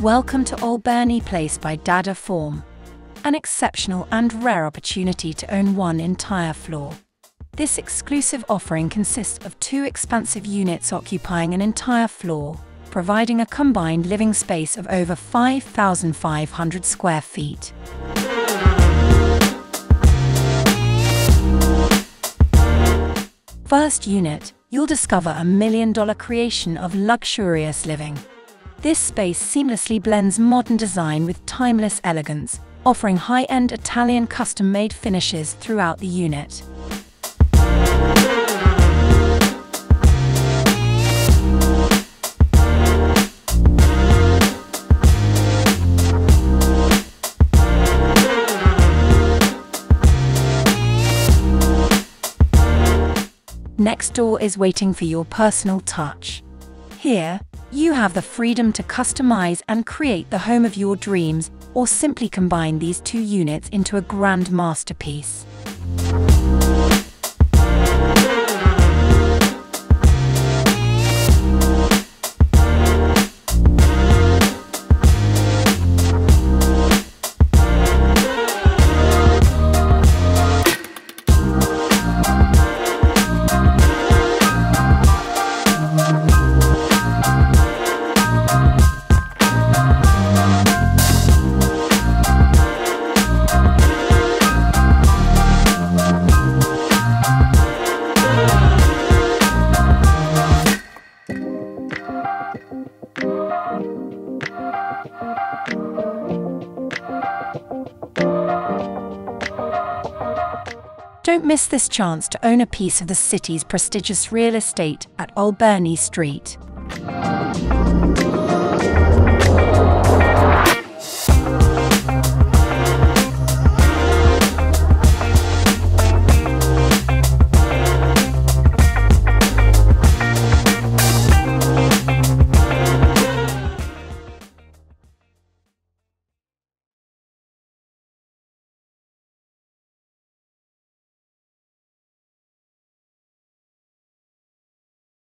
Welcome to Alberni Place by DADAFORM. An exceptional and rare opportunity to own one entire floor. This exclusive offering consists of two expansive units occupying an entire floor, providing a combined living space of over 5,500 square feet. First unit, you'll discover a million dollar creation of luxurious living. This space seamlessly blends modern design with timeless elegance, offering high end Italian custom made finishes throughout the unit. Next door is waiting for your personal touch. Here, you have the freedom to customize and create the home of your dreams or simply combine these two units into a grand masterpiece. Don't miss this chance to own a piece of the city's prestigious real estate at Alberni Street.